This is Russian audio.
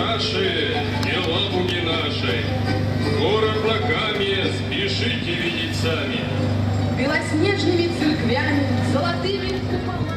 наши, дела буги наши. Город Лакамия, спешите видеть сами. Белоснежными церквями, золотыми куполами.